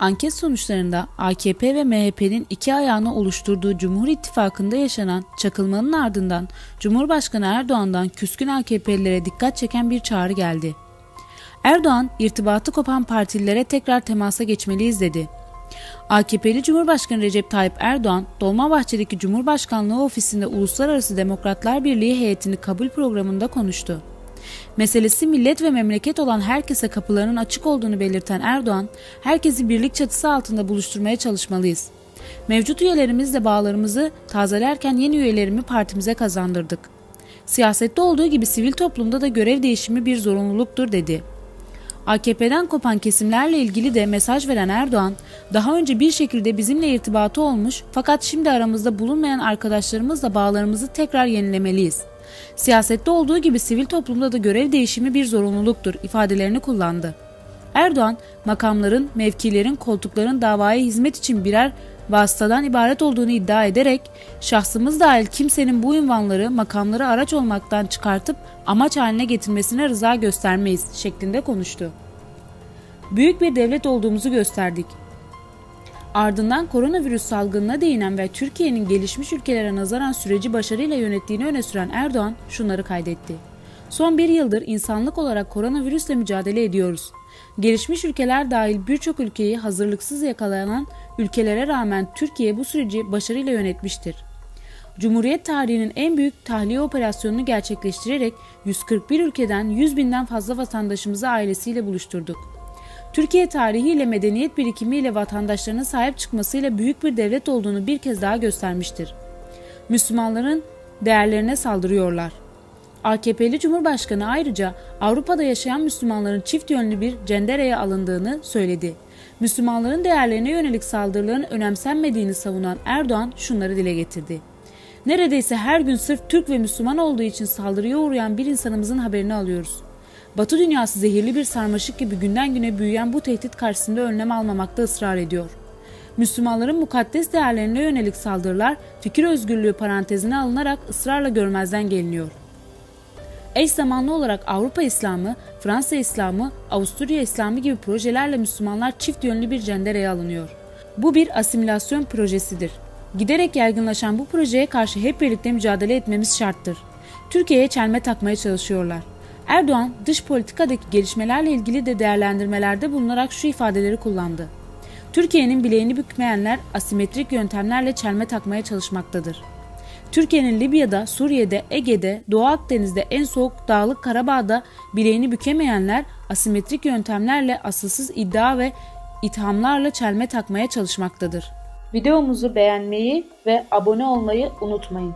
Anket sonuçlarında AKP ve MHP'nin iki ayağını oluşturduğu Cumhur İttifakı'nda yaşanan çakılmanın ardından Cumhurbaşkanı Erdoğan'dan küskün AKP'lilere dikkat çeken bir çağrı geldi. Erdoğan, irtibatı kopan partililere tekrar temasa geçmeliyiz dedi. AKP'li Cumhurbaşkanı Recep Tayyip Erdoğan, Dolmabahçe'deki Cumhurbaşkanlığı ofisinde Uluslararası Demokratlar Birliği heyetini kabul programında konuştu. Meselesi millet ve memleket olan herkese kapılarının açık olduğunu belirten Erdoğan, herkesi birlik çatısı altında buluşturmaya çalışmalıyız. Mevcut üyelerimizle bağlarımızı tazelerken yeni üyelerimi partimize kazandırdık. Siyasette olduğu gibi sivil toplumda da görev değişimi bir zorunluluktur dedi. AKP'den kopan kesimlerle ilgili de mesaj veren Erdoğan, daha önce bir şekilde bizimle irtibatı olmuş fakat şimdi aramızda bulunmayan arkadaşlarımızla bağlarımızı tekrar yenilemeliyiz. Siyasette olduğu gibi sivil toplumda da görev değişimi bir zorunluluktur ifadelerini kullandı. Erdoğan, makamların, mevkilerin, koltukların davaya hizmet için birer vasıtadan ibaret olduğunu iddia ederek şahsımız dahil kimsenin bu ünvanları, makamları araç olmaktan çıkartıp amaç haline getirmesine rıza göstermeyiz şeklinde konuştu. Büyük bir devlet olduğumuzu gösterdik. Ardından koronavirüs salgınına değinen ve Türkiye'nin gelişmiş ülkelere nazaran süreci başarıyla yönettiğini öne süren Erdoğan şunları kaydetti. Son bir yıldır insanlık olarak koronavirüsle mücadele ediyoruz. Gelişmiş ülkeler dahil birçok ülkeyi hazırlıksız yakalanan ülkelere rağmen Türkiye bu süreci başarıyla yönetmiştir. Cumhuriyet tarihinin en büyük tahliye operasyonunu gerçekleştirerek 141 ülkeden 100 binden fazla vatandaşımızı ailesiyle buluşturduk. Türkiye tarihiyle medeniyet birikimiyle vatandaşlarına sahip çıkmasıyla büyük bir devlet olduğunu bir kez daha göstermiştir. Müslümanların değerlerine saldırıyorlar. AKP'li Cumhurbaşkanı ayrıca Avrupa'da yaşayan Müslümanların çift yönlü bir cendereye alındığını söyledi. Müslümanların değerlerine yönelik saldırıların önemsenmediğini savunan Erdoğan şunları dile getirdi. Neredeyse her gün sırf Türk ve Müslüman olduğu için saldırıya uğrayan bir insanımızın haberini alıyoruz. Batı dünyası zehirli bir sarmaşık gibi günden güne büyüyen bu tehdit karşısında önlem almamakta ısrar ediyor. Müslümanların mukaddes değerlerine yönelik saldırılar fikir özgürlüğü parantezine alınarak ısrarla görmezden geliniyor. Eş zamanlı olarak Avrupa İslamı, Fransa İslamı, Avusturya İslamı gibi projelerle Müslümanlar çift yönlü bir cendereye alınıyor. Bu bir asimilasyon projesidir. Giderek yaygınlaşan bu projeye karşı hep birlikte mücadele etmemiz şarttır. Türkiye'ye çelme takmaya çalışıyorlar. Erdoğan dış politikadaki gelişmelerle ilgili de değerlendirmelerde bulunarak şu ifadeleri kullandı. Türkiye'nin bileğini bükmeyenler asimetrik yöntemlerle çelme takmaya çalışmaktadır. Türkiye'nin Libya'da, Suriye'de, Ege'de, Doğu Akdeniz'de en soğuk dağlık Karabağ'da bileğini bükemeyenler asimetrik yöntemlerle asılsız iddia ve ithamlarla çelme takmaya çalışmaktadır. Videomuzu beğenmeyi ve abone olmayı unutmayın.